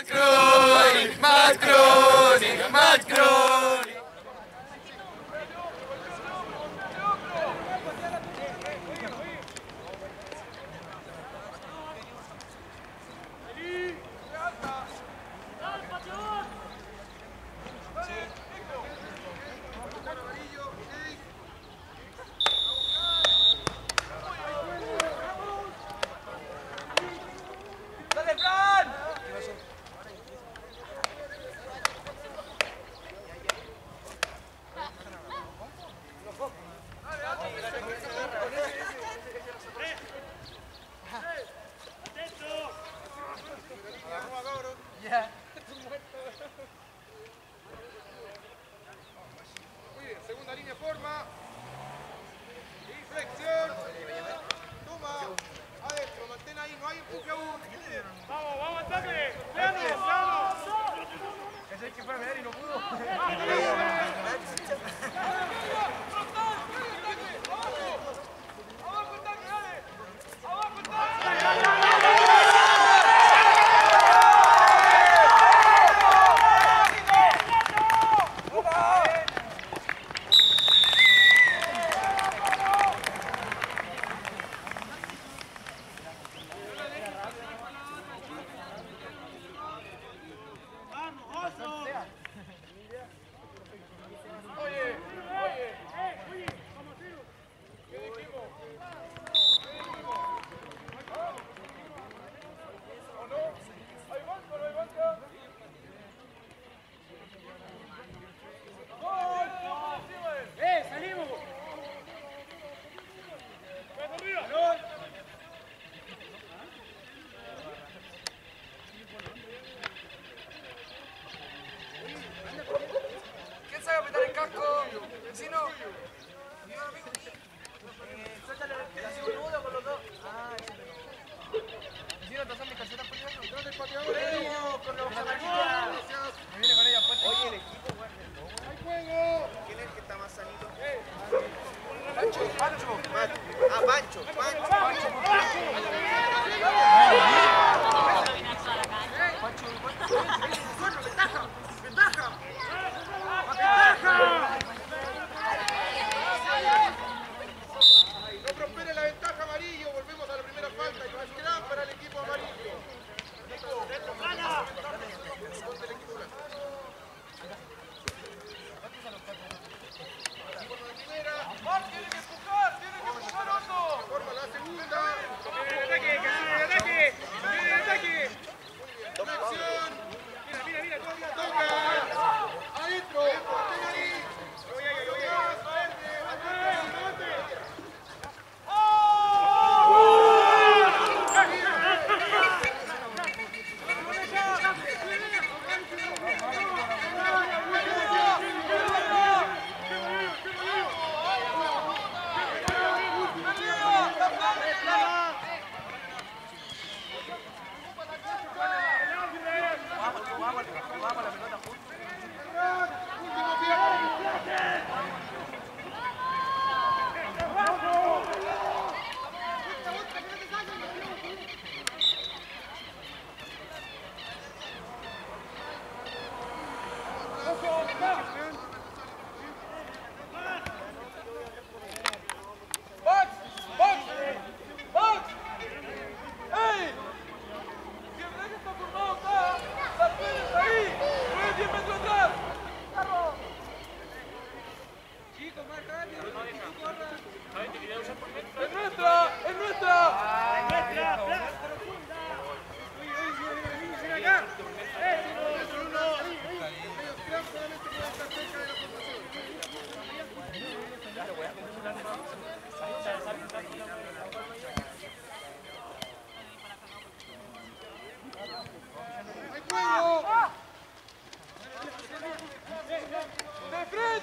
Открывай!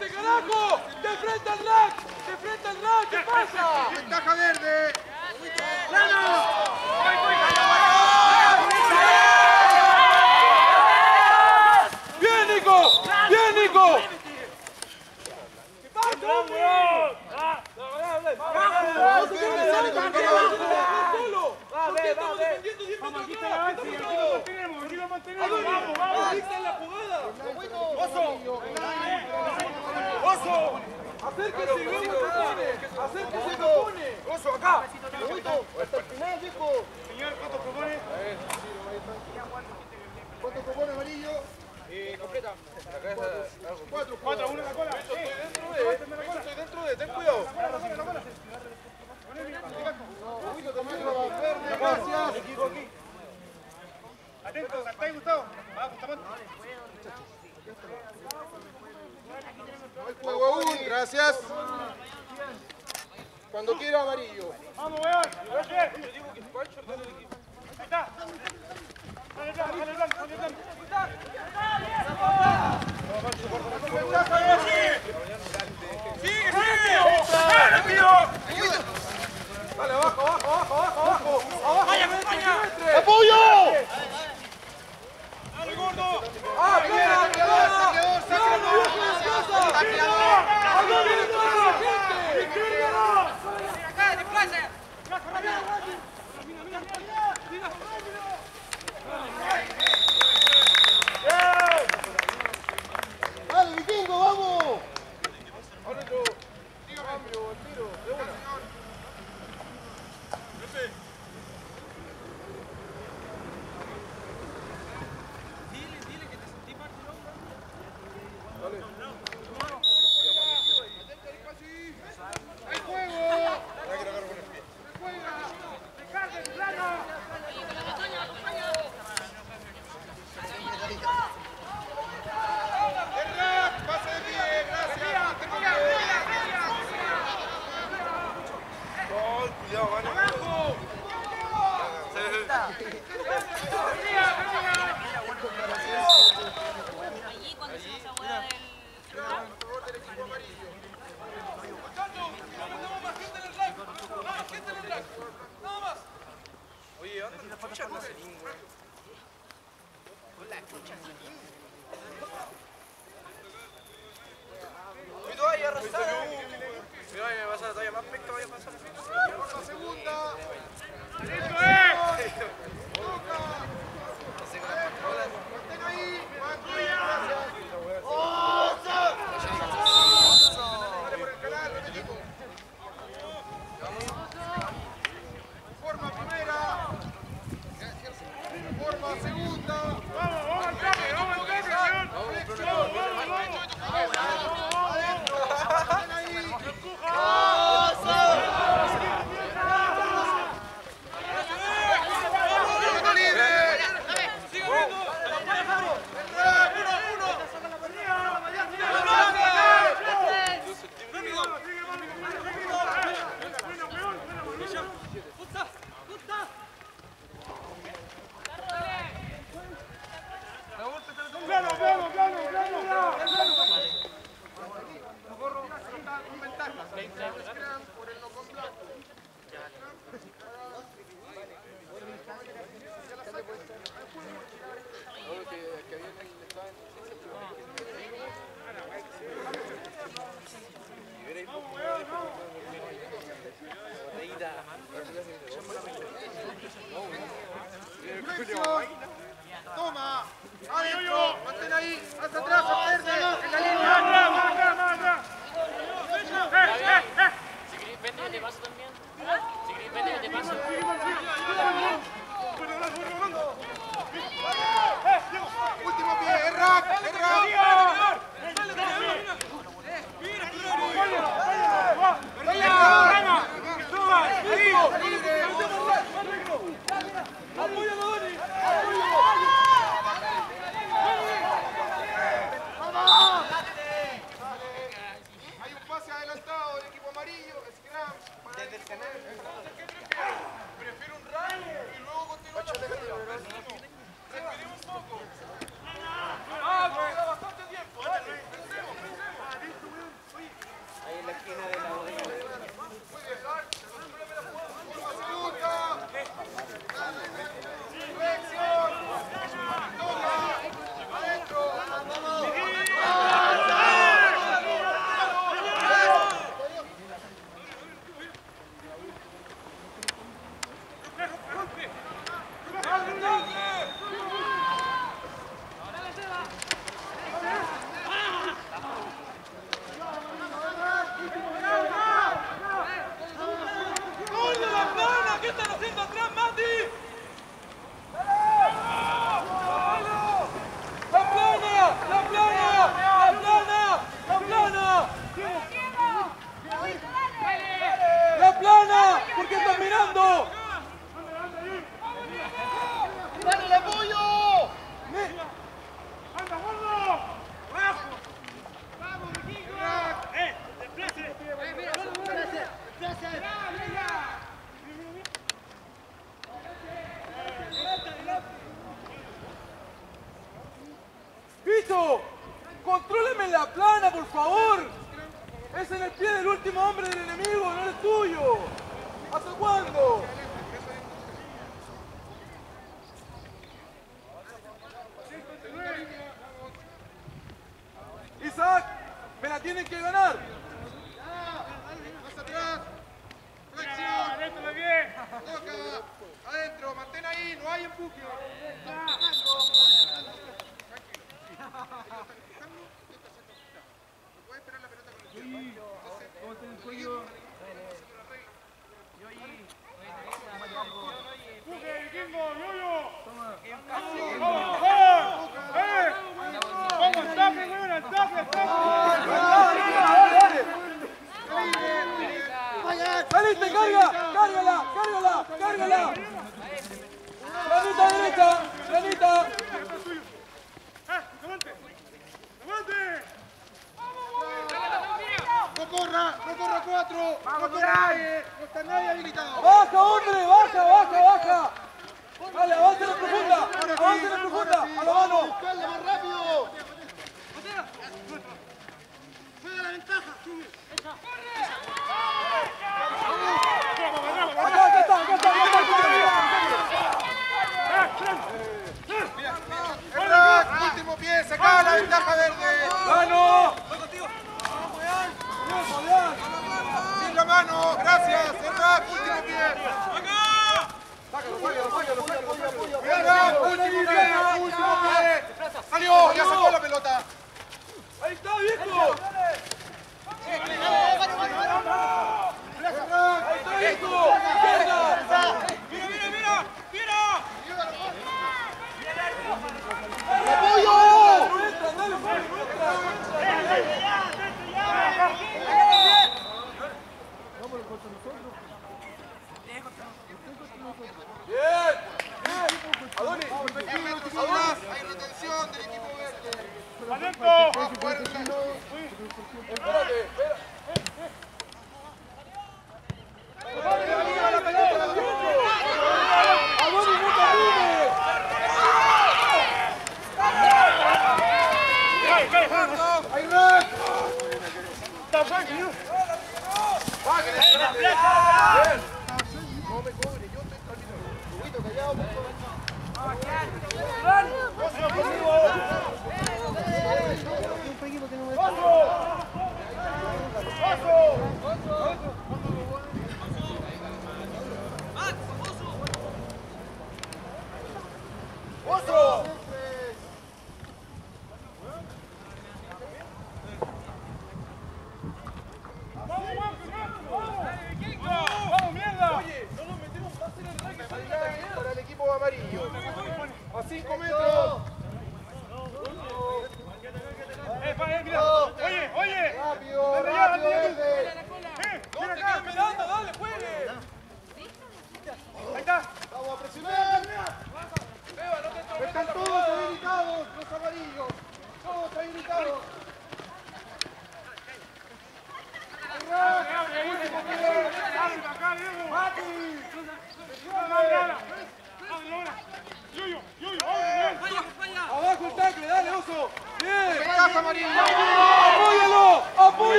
frente, carajo! ¡De frente al rack! ¡De frente al rack! ¿Qué pasa? ¡Ventaja verde! ¡Plano! ¡Bien, Nico! ¡Bien, Nico! ¿Qué pasa, ¡Vamos, Vamos, Oso. Acá. Hasta el final. Señor, ¿cuánto propone? ¿Cuánto propone amarillo? Completa. Cuatro. Cuatro, uno en la. Estoy dentro de. Ten cuidado. Gracias. Atento, ¿está ahí, Gustavo? Vamos, Bustamante. No hay juego aún, gracias. Cuando quiera amarillo. Vamos, weón. Yo digo que equipo. Ahí está. Dale blanco, dale blanco, dale blanco. ¡Sigue, sigue! Dale, abajo, abajo, abajo, abajo. ¡Dale, gordo! ¡Ah, favor! Es en el pie del último hombre del enemigo, no el tuyo. ¿Hasta cuándo?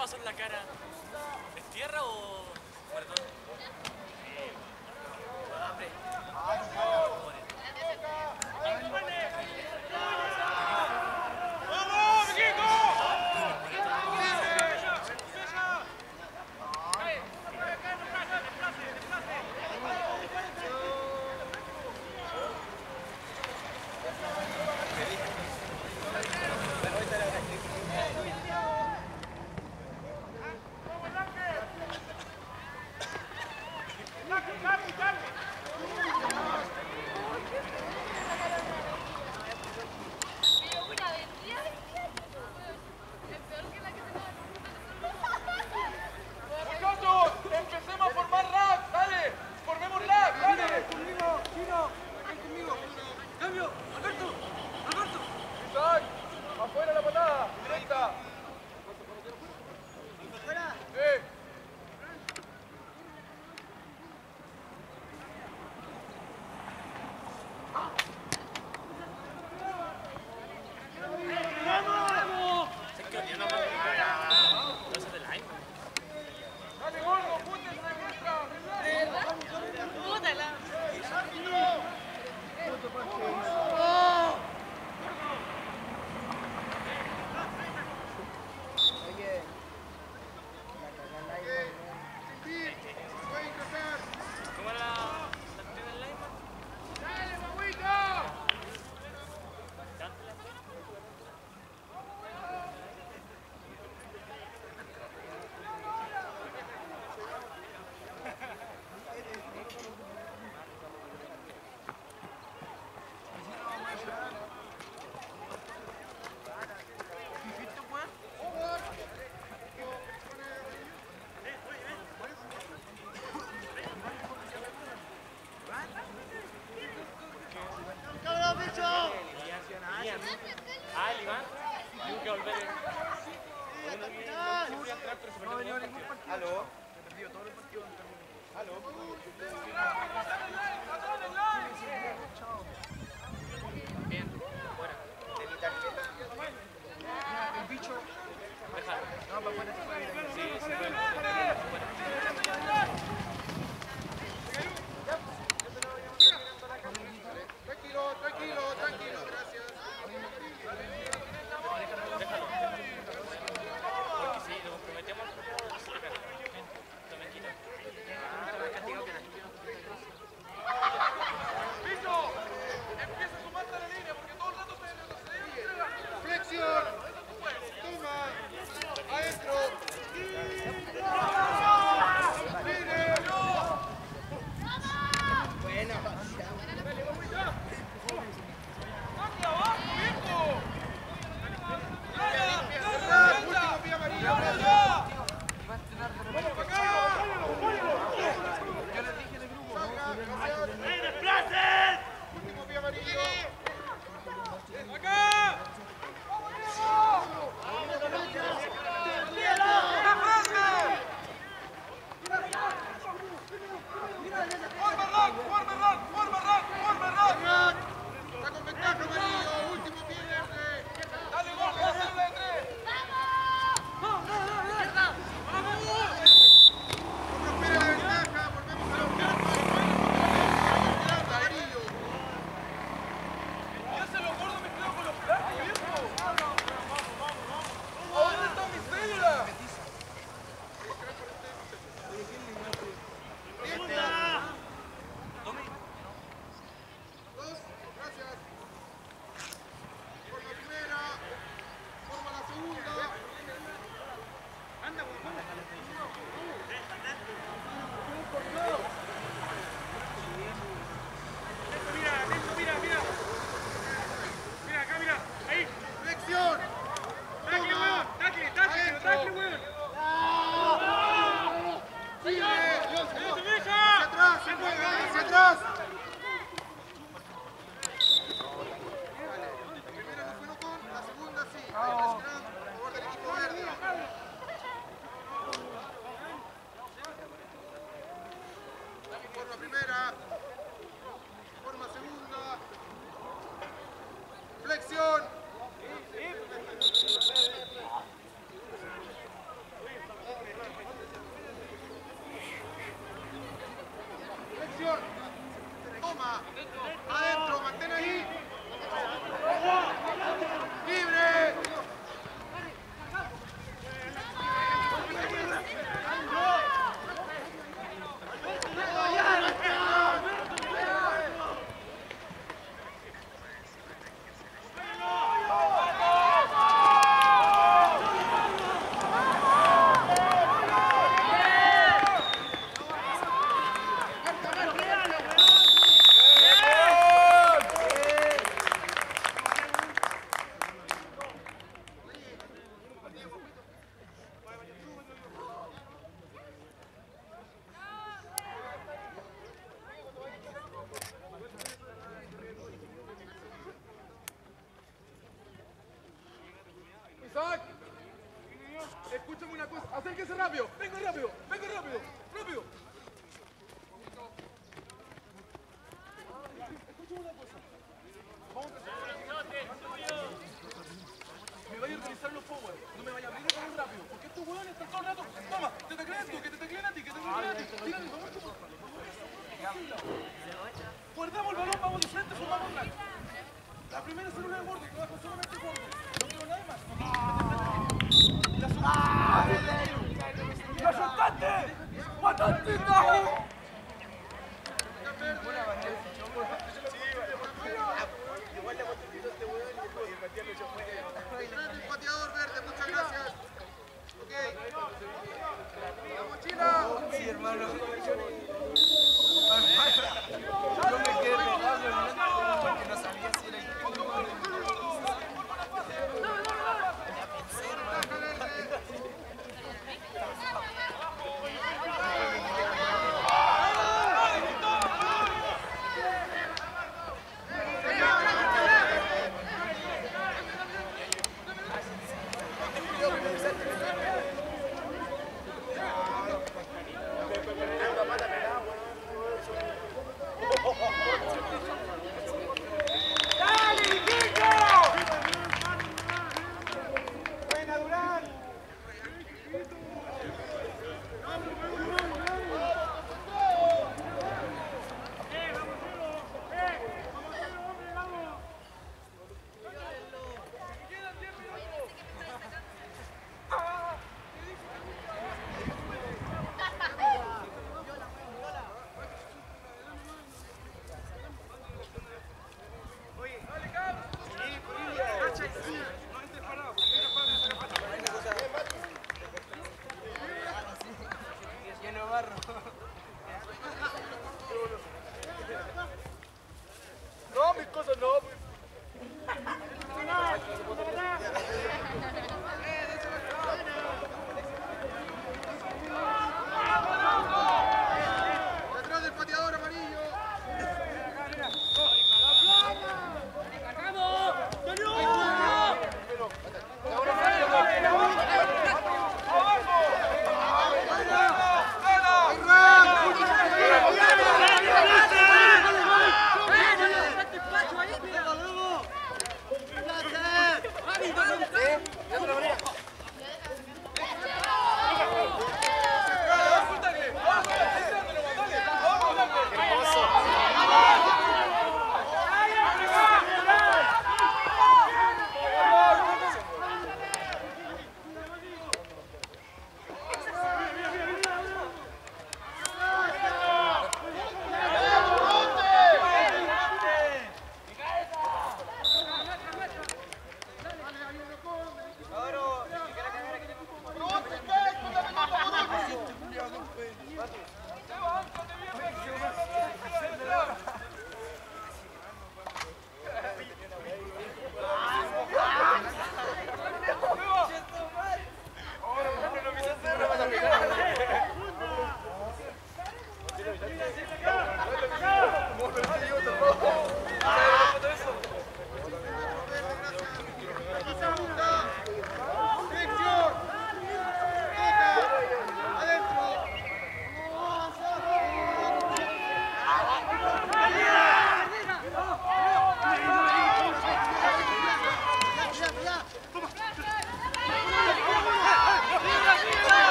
Oye, ¿qué te pasó en la cara? ¿Es tierra o.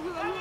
아, 나이스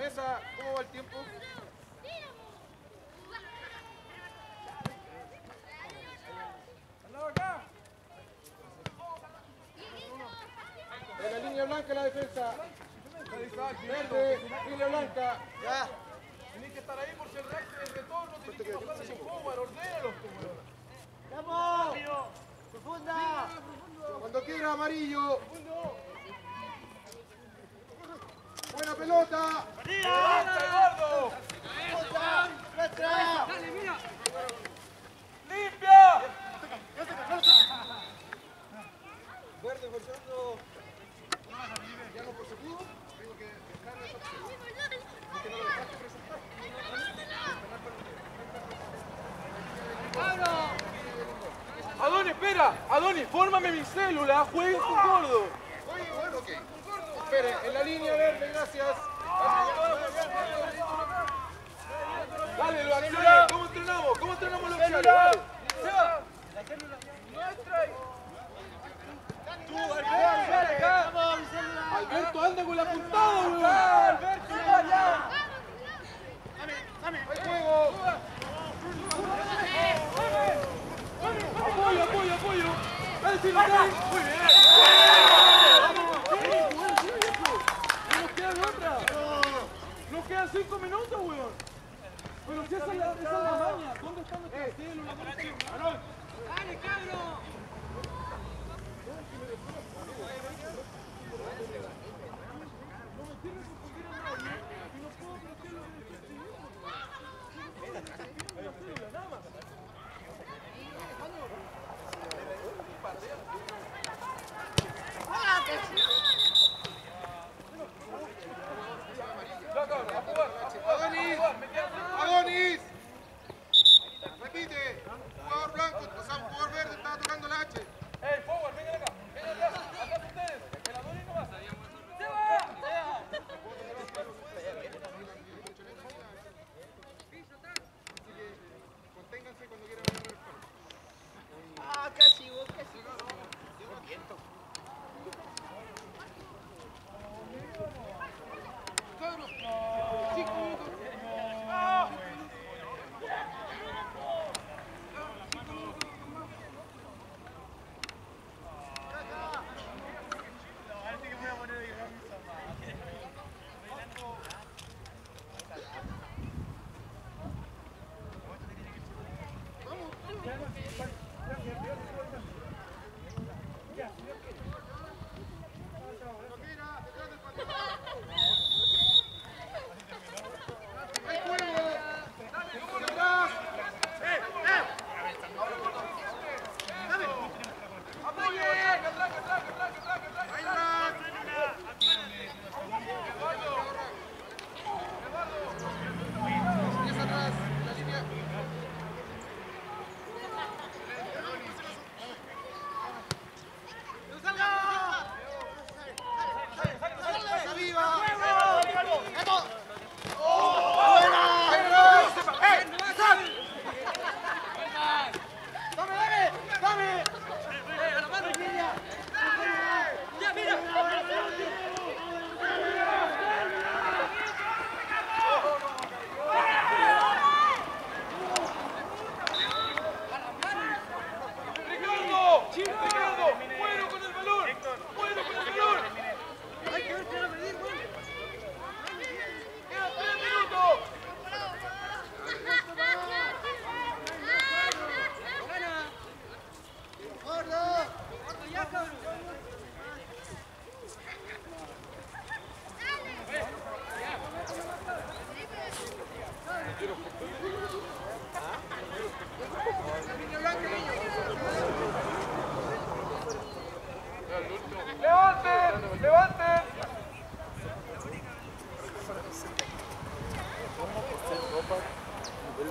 Mesa, ¿cómo va el tiempo? En la línea blanca la defensa. Verde, línea blanca. Ya. Tienes que estar ahí por si el de retorno tienes que bajar su forward, ordénalos, pues, weón. Cuando quiera, amarillo. Buena pelota. ¡Basta, gordo! ¡Limpia! Verde por segundo. Ya no por segundo. Tengo que dejarle esa opción. Porque no lo dejaste presentar. Adonis, espera. Adonis, fórmame mi célula. Jueguen con gordo. Oye, bueno, ok. Espere, en la línea verde, gracias. Dale, lo accioné. ¿Cómo entrenamos? ¿Cómo entrenamos los acciones? Tú, Alberto, anda con la puntada, weón. Alberto, ¡Hay juego! Apoyo, apoyo, apoyo. Dale, si lo. Muy bien. No 5 minutos, weón. Pero si esa es la, esa es la maña, ¿dónde está nuestra eh, célula? ¡Dale, cabrón! Nada más.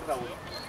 para outra.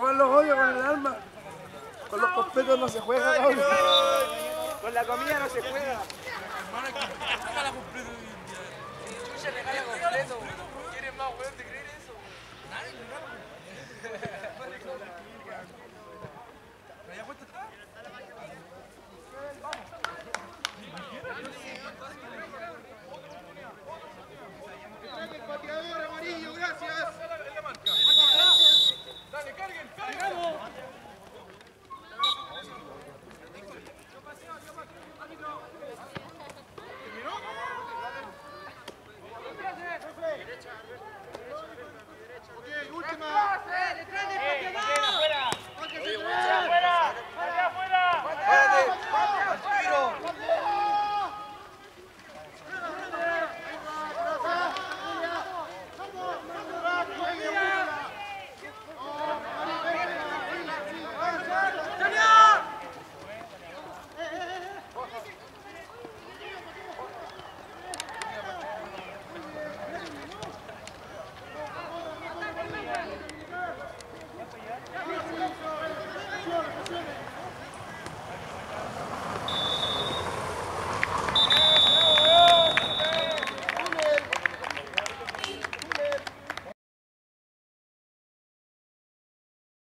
Yo los odio con el alma. Con los cospetos no se juega. Con la comida no se juega. Hermano, completo. Completo. ¿Quieres más, weón? ¿Te crees eso? Nadie